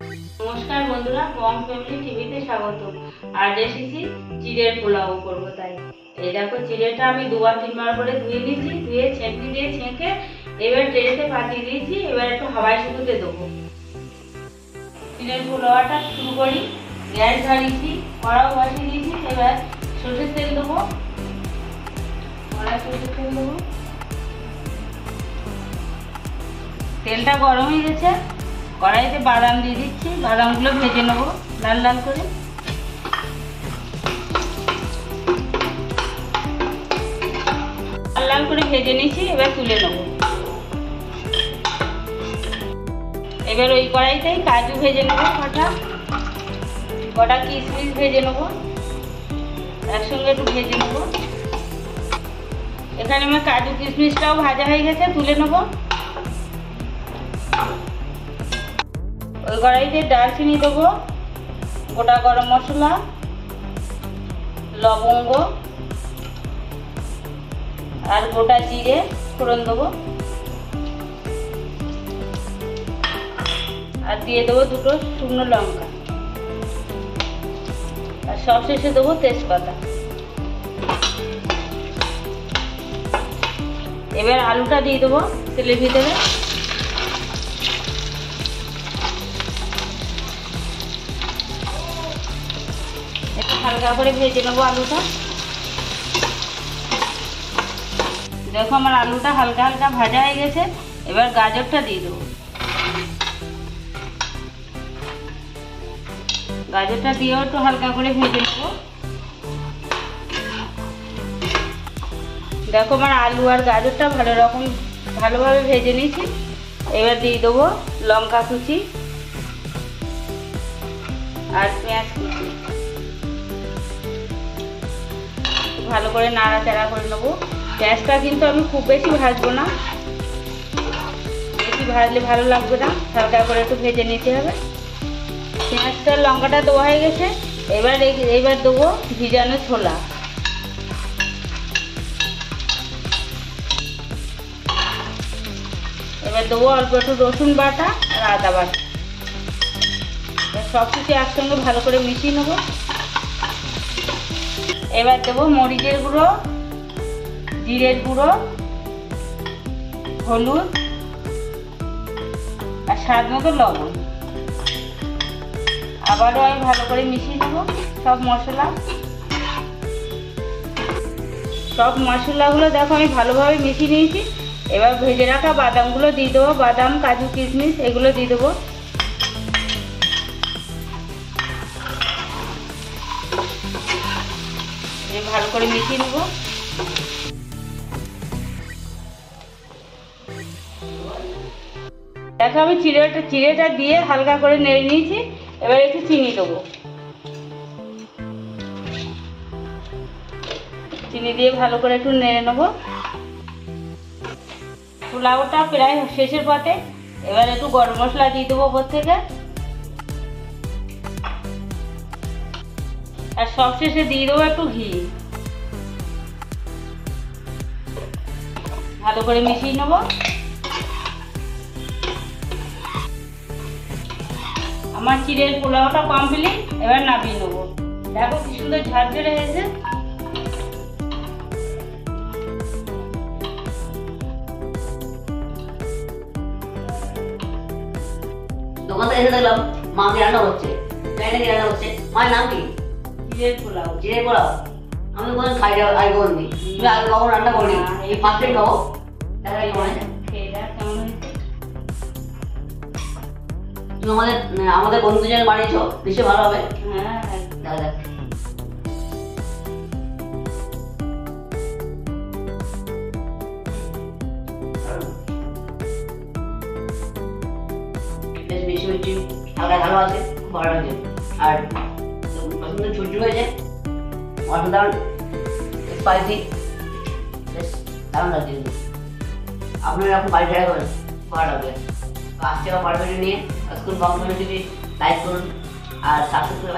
নমস্কার বন্ধুরা মম ফ্যামিলি টিভিতে স্বাগত। আজ এসেছি চিড়ের পোলাও করব তাই। এই দেখো, চিড়েটা আমি দুবার, তিনবার করে ধুয়ে নিয়েছি, ধুয়ে ছেঁকি দিয়ে ছেঁকে এবার ট্রেতে পাঠিয়ে দিয়েছি, এবার একটু হাওয়াই শুকুতে দেবো। চিড়ের পোলাওটা শুরু করি, গ্যাস ধরিয়েছি কড়াও বসিয়ে দিয়েছি, এবার সর্ষের তেল দেবো। কড়াই সর্ষের তেল দেবো। তেলটা গরম হয়ে গেছে কড়াইতে বাদাম দিয়ে দিচ্ছি। বাদামগুলো ভেজে নেব লাল লাল করে। লাল লাল করে ভেজে নিয়েছি, এবার তুলে নেব। এবার ওই কড়াইতেই কাজু ভেজে নেব কটা। কটা কিশমিশ ভেজে নেব। একসঙ্গে একটু ভেজে নেব। এখানে আমার কাজু কিশমিশটাও ভাজা হয়ে গেছে, তুলে নেব। ওই কড়াইতে দারচিনি দেবো, গোটা গরম মশলা, লবঙ্গ, আর গোটা জিরে ফোড়ন দেবো। আর দিয়ে দেবো দুটো শুকনো লঙ্কা। আর সব শেষে দেবো তেজপাতা। এবার আলুটা দিয়ে দেবো তেলের ভিতরে। হালকা করে ভেজে নেব আলুটা। দেখো আমার আলুটা হালকা হালকা ভাজা হয়ে গেছে, এবার গাজরটা দিয়ে দেবো। গাজরটা দিয়েও একটু হালকা করে ভেজে নেব। দেখো আমার আলু আর গাজরটা ভালো রকম, ভালোভাবে ভেজে নিয়েছি। এবার দিয়ে দেবো লঙ্কা কুচি আর পেঁয়াজ কুচি। ভালো করে নাড়াচাড়া করে নেব। পেঁয়াজটা কিন্তু আমি খুব বেশি ভাজবো না। বেশি ভাজলে ভালো লাগবে না। হালকা করে একটু ভেজে নিতে হবে। পেঁয়াজটা, লঙ্কাটা দেওয়া হয়ে গেছে। এবার এবার দেবো ভিজানো ছোলা। এবার দেবো অল্প একটু রসুন বাটা আর আদা বাটা। সব কিছু একসঙ্গে ভালো করে মিশিয়ে নেব। এবার দেবো মরিচের গুঁড়ো, জিরের গুঁড়ো, হলুদ, আর স্বাদ মতো লবণ। আবারও আমি ভালো করে মিশিয়ে নেব সব মশলা। সব মশলাগুলো দেখো আমি ভালোভাবে মিশিয়ে নিয়েছি। এবার ভেজে রাখা বাদামগুলো দিয়ে দেবো। বাদাম, কাজু, কিশমিশ, এগুলো দিয়ে দেবো। ভালো করে মিশিয়ে নেব। দেখো আমি চিড়েটা চিড়েটা দিয়ে হালকা করে নেড়ে নিয়েছি, এবার একটু চিনি দেবো। চিনি দিয়ে ভালো করে একটু নেড়ে নেব। পোলাওটা প্রায় শেষের পথে, এবার একটু গরম মশলা দিয়ে দেবো ওপর থেকে। আর সব শেষে দিয়ে দেবো একটু ঘি। ভালো করে মিশিয়ে নেব। আমার চিড়ের পোলাওটা কমপ্লিট এবার নামিয়ে নেব। দেখো কি সুন্দর ঝরঝরে হয়েছে। দোকানটা এসে দেখলাম মাকে রান্না হচ্ছে রান্না হচ্ছে মায়ের নাম কি? চিড়ের পোলাও জিরে পোলাও আমি কোনো খাই আগে বলবি। তুমি আগে কখন রান্না করবি? এই ফার্স্ট টাইম খাব? দেখা কি মনে হয়? তুমি আমাদের আমাদের বন্ধু জন্য বানিয়েছো নিশ্চয়ই ভালো হবে? হ্যাঁ দেখা। যাক বেশ হালকা ভালো আছে ভালো লাগছে। আর পছন্দ ছোট হয়েছে অসাধারণ বেশ দারুণ লাগছে কিন্তু আপনারা এরকম বাড়ি ট্রাই করেন ভালো লাগবে পারবেন নিয়ে স্কুল কম যদি লাইক করুন আর সাবস্ক্রাইব করে